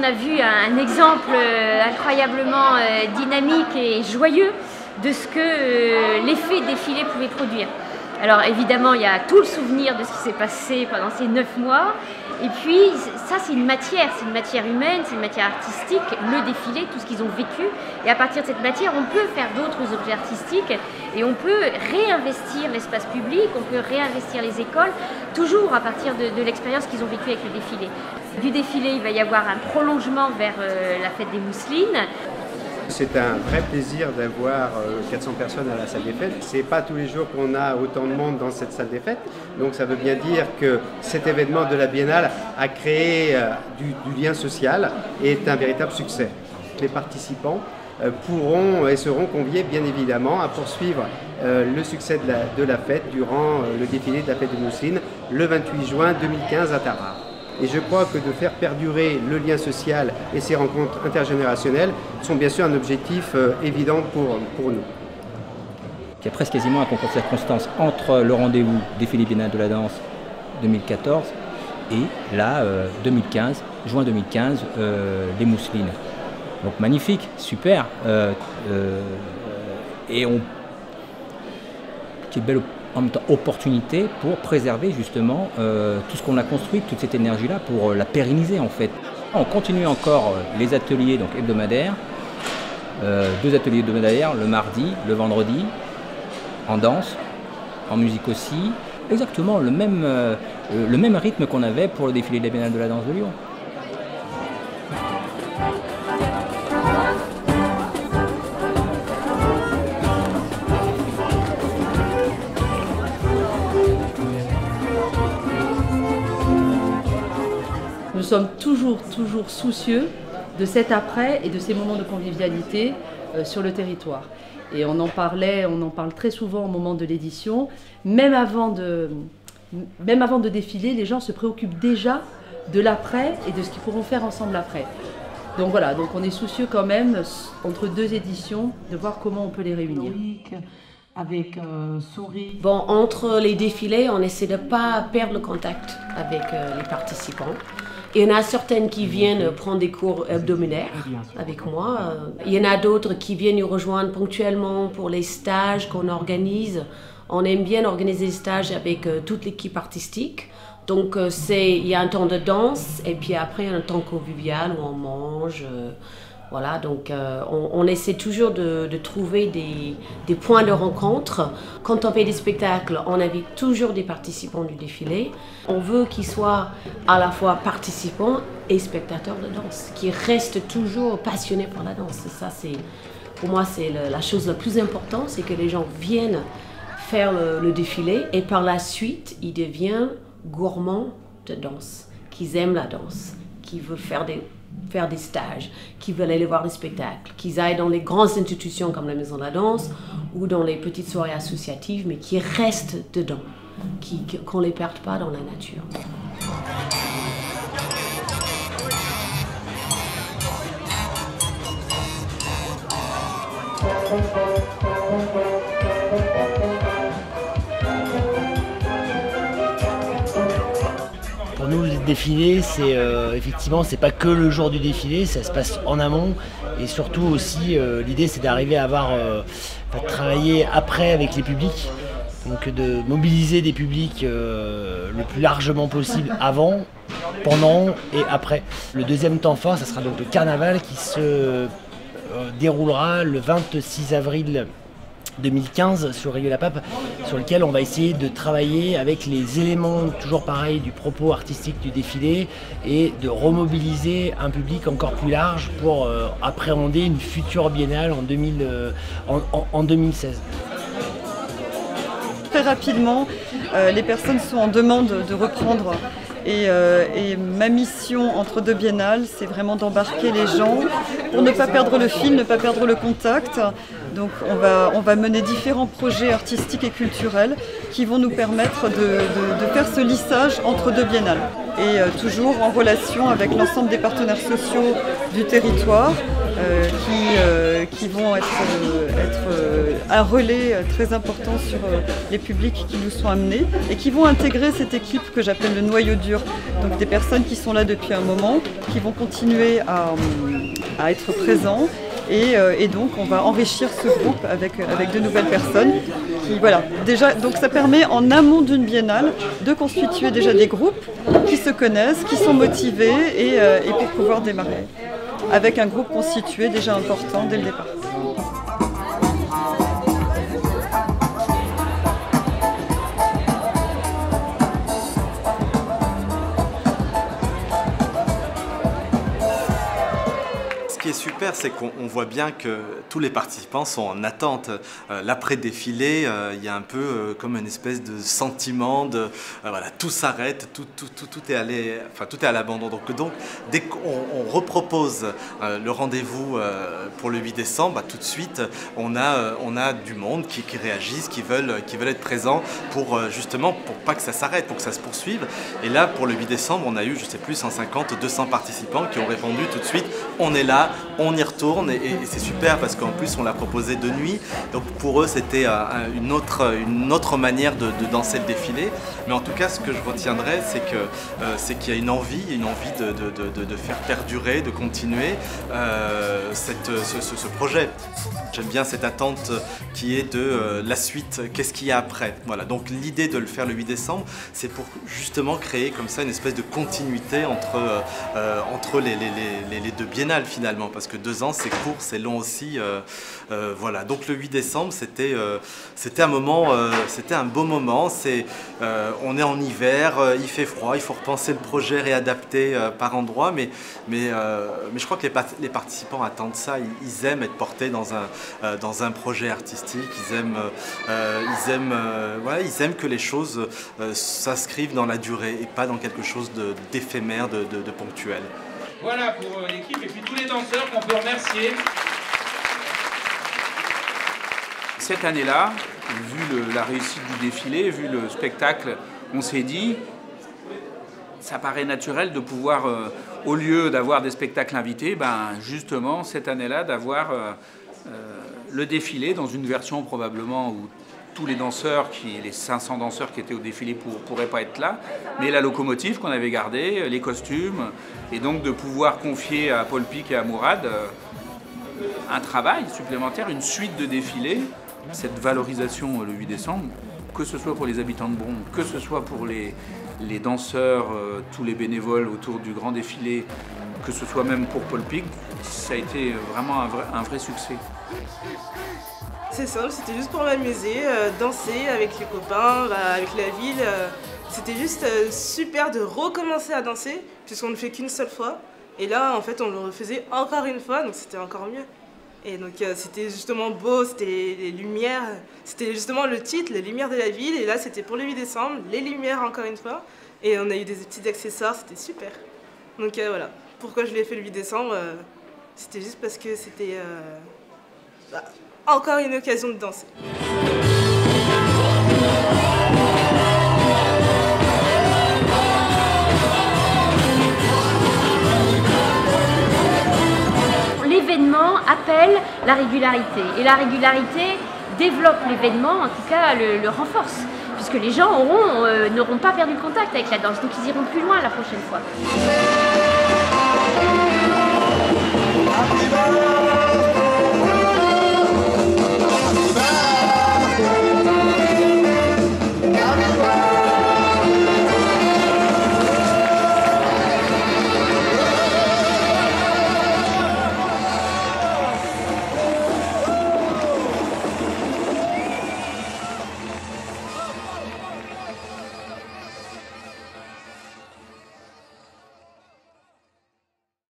on a vu un, exemple euh, incroyablement euh, dynamique et joyeux de ce que euh, l'effet défilé pouvait produire. Alors évidemment, il y a tout le souvenir de ce qui s'est passé pendant ces neuf mois. Et puis, ça, c'est une matière, c'est une matière humaine, c'est une matière artistique, le défilé, tout ce qu'ils ont vécu. Et à partir de cette matière, on peut faire d'autres objets artistiques et on peut réinvestir l'espace public, on peut réinvestir les écoles, toujours à partir de, de l'expérience qu'ils ont vécue avec le défilé. Du défilé, il va y avoir un prolongement vers euh, la fête des mousselines. C'est un vrai plaisir d'avoir 400 personnes à la salle des fêtes. C'est pas tous les jours qu'on a autant de monde dans cette salle des fêtes. Donc ça veut bien dire que cet événement de la Biennale a créé euh, du, lien social et est un véritable succès. Les participants euh, pourront et seront conviés bien évidemment à poursuivre euh, le succès de la, fête durant le défilé de la fête de Mousseline le 28 juin 2015 à Tarare. Et je crois que de faire perdurer le lien social et ces rencontres intergénérationnelles sont bien sûr un objectif euh, évident pour, pour nous. Il y a presque quasiment un concours de circonstances entre le rendez-vous défilé biennale de la danse 2014 et là, euh, 2015, juin 2015, euh, les mousselines. Donc magnifique, super. Euh, et on. Quelle belle en même temps opportunité pour préserver justement euh, tout ce qu'on a construit, toute cette énergie-là, pour euh, la pérenniser en fait. On continue encore euh, les ateliers donc, hebdomadaires, deux ateliers hebdomadaires, le mardi, le vendredi, en danse, en musique aussi, exactement le même, le même rythme qu'on avait pour le défilé de la Biennale de la danse de Lyon. Sommes toujours, toujours soucieux de cet après et de ces moments de convivialité euh, sur le territoire. Et on en parlait, on en parle très souvent au moment de l'édition. Même avant de, même avant de défiler, les gens se préoccupent déjà de l'après et de ce qu'ils pourront faire ensemble après. Donc voilà, donc on est soucieux quand même, entre deux éditions, de voir comment on peut les réunir. avec euh, souris. Bon, entre les défilés, on essaie de ne pas perdre le contact avec euh, les participants. Il y en a certaines qui viennent prendre des cours hebdomadaires avec moi. Euh, Il y en a d'autres qui viennent nous rejoindre ponctuellement pour les stages qu'on organise. On aime bien organiser des stages avec euh, toute l'équipe artistique. Donc euh, c'est il y a un temps de danse et puis après un temps convivial où on mange. Voilà, donc euh, on, essaie toujours de, trouver des, points de rencontre. Quand on fait des spectacles, on invite toujours des participants du défilé. On veut qu'ils soient à la fois participants et spectateurs de danse, qui restent toujours passionnés par la danse. Ça, c'est pour moi, c'est la chose la plus importante, c'est que les gens viennent faire le, le défilé et par la suite, ils deviennent gourmands de danse, qu'ils aiment la danse, qui veulent faire des, faire des stages, qui veulent aller voir des spectacles, qu'ils aillent dans les grandes institutions comme la Maison de la Danse ou dans les petites soirées associatives, mais qui restent dedans, qu'on ne les perde pas dans la nature. Pour nous, le défilé, c'est euh, effectivement, c'est pas que le jour du défilé, ça se passe en amont et surtout aussi, euh, l'idée, c'est d'arriver à avoir, euh, travailler après avec les publics, donc de mobiliser des publics euh, le plus largement possible avant, pendant et après. Le deuxième temps fort, ça sera donc le carnaval qui se euh, déroulera le 26 avril 2015 sur Rieux la Pape, sur lequel on va essayer de travailler avec les éléments toujours pareil du propos artistique du défilé et de remobiliser un public encore plus large pour euh, appréhender une future biennale en, 2000, euh, 2016. Très rapidement, euh, les personnes sont en demande de reprendre. Et, et ma mission entre deux biennales, c'est vraiment d'embarquer les gens pour ne pas perdre le fil, ne pas perdre le contact. Donc on va, mener différents projets artistiques et culturels qui vont nous permettre de, faire ce lissage entre deux biennales. Et euh, toujours en relation avec l'ensemble des partenaires sociaux du territoire, qui, qui, vont être, être un relais très important sur les publics qui nous sont amenés et qui vont intégrer cette équipe que j'appelle le noyau dur. Donc des personnes qui sont là depuis un moment, qui vont continuer à, à être présents euh, et, donc on va enrichir ce groupe avec, avec de nouvelles personnes. Voilà. donc ça permet en amont d'une biennale de constituer déjà des groupes qui se connaissent, qui sont motivés et, euh, et pour pouvoir démarrer avec un groupe constitué déjà important dès le départ. C'est qu'on voit bien que tous les participants sont en attente. Euh, l'après-défilé, euh, il y a un peu euh, comme une espèce de sentiment de voilà, tout s'arrête, tout, tout, tout, tout, est allé, enfin tout est à l'abandon. Donc, donc dès qu'on repropose le rendez-vous pour le 8 décembre, bah, tout de suite on a, on a du monde qui, qui, réagissent, qui veulent, qui veulent être présents pour justement pour pas que ça s'arrête, pour que ça se poursuive. Et là pour le 8 décembre, on a eu je sais plus 150, 200 participants qui ont répondu tout de suite. On est là, on y retourne et, c'est super parce qu'en plus on l'a proposé de nuit. Donc pour eux c'était euh, une autre, une autre manière de, danser le défilé. Mais en tout cas ce que je retiendrai c'est que euh, c'est qu'il y a une envie, une envie de, de, faire perdurer, de continuer euh, cette, ce, projet. J'aime bien cette attente qui est de la suite, qu'est-ce qu'il y a après? Voilà, donc l'idée de le faire le 8 décembre, c'est pour justement créer comme ça une espèce de continuité entre, entre les, les, les deux biennales finalement. Parce que deux ans, c'est court, c'est long aussi. Euh, euh, voilà. Donc le 8 décembre, c'était euh, c'était un moment, c'était un beau moment. On est en hiver, il fait froid, il faut repenser le projet, réadapter par endroit. Mais, mais, mais je crois que les, participants attendent ça. Ils, aiment être portés dans un, dans un projet artistique. Ils aiment, ils, aiment, ils aiment que les choses s'inscrivent dans la durée et pas dans quelque chose d'éphémère, de ponctuel. Voilà pour euh, l'équipe et puis tous les danseurs qu'on peut remercier. Cette année-là, vu la réussite du défilé, vu le spectacle, on s'est dit, ça paraît naturel de pouvoir, euh, au lieu d'avoir des spectacles invités, ben justement cette année-là d'avoir euh, le défilé dans une version probablement tous les danseurs, qui, les 500 danseurs qui étaient au défilé pourraient pas être là, mais la locomotive qu'on avait gardée, les costumes, et donc de pouvoir confier à Paul Pic et à Mourad euh, un travail supplémentaire, une suite de défilés, cette valorisation euh, le 8 décembre, que ce soit pour les habitants de Bron, que ce soit pour les, danseurs, euh, tous les bénévoles autour du grand défilé, que ce soit même pour Paul Pic, ça a été vraiment un vrai, un vrai succès. C'est simple, c'était juste pour m'amuser, euh, danser avec les copains, bah, avec la ville. Euh, c'était juste euh, super de recommencer à danser, puisqu'on ne fait qu'une seule fois. Et là, en fait, on le refaisait encore une fois, donc c'était encore mieux. Et donc c'était justement beau, c'était les, lumières, c'était justement le titre, les lumières de la ville. Et là, c'était pour le 8 décembre, les lumières encore une fois. Et on a eu des petits accessoires, c'était super. Donc voilà, pourquoi je l'ai fait le 8 décembre C'était juste parce que c'était... Bah, encore une occasion de danser. L'événement appelle la régularité et la régularité développe l'événement, en tout cas le, renforce, puisque les gens euh, n'auront pas perdu contact avec la danse, donc ils iront plus loin la prochaine fois.